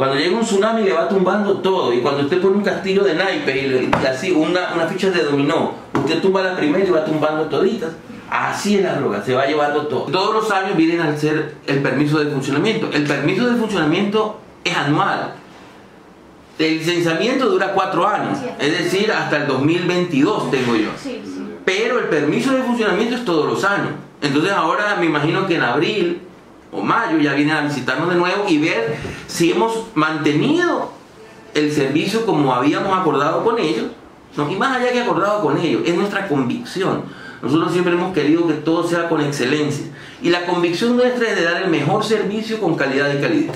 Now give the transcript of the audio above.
Cuando llega un tsunami le va tumbando todo. Y cuando usted pone un castillo de naipe y, así, una, una ficha de dominó, usted tumba la primera y va tumbando toditas. Así es la droga, se va llevando todo. Todos los años vienen a ser el permiso de funcionamiento. El permiso de funcionamiento es anual. El licenciamiento dura cuatro años, es decir, hasta el 2022 tengo yo. Pero el permiso de funcionamiento es todos los años. Entonces ahora me imagino que en abril o mayo ya vienen a visitarnos de nuevo y ver si hemos mantenido el servicio como habíamos acordado con ellos. Y más allá que acordado con ellos, es nuestra convicción. Nosotros siempre hemos querido que todo sea con excelencia. Y la convicción nuestra es de dar el mejor servicio con calidad y calidad.